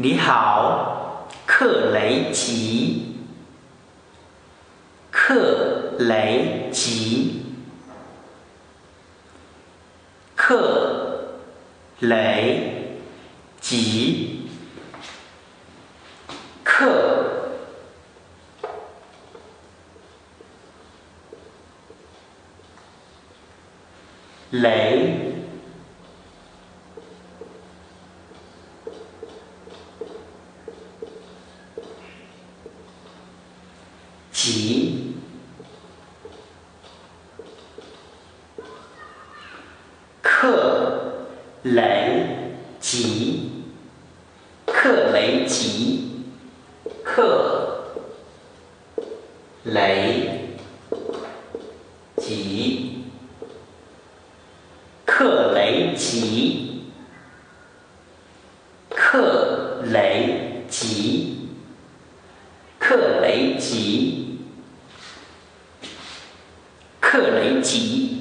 你好，克雷吉，克雷吉，克雷吉，克雷。吉，克雷吉，克雷吉，克雷吉，克雷吉，克雷吉，克雷吉。克雷吉。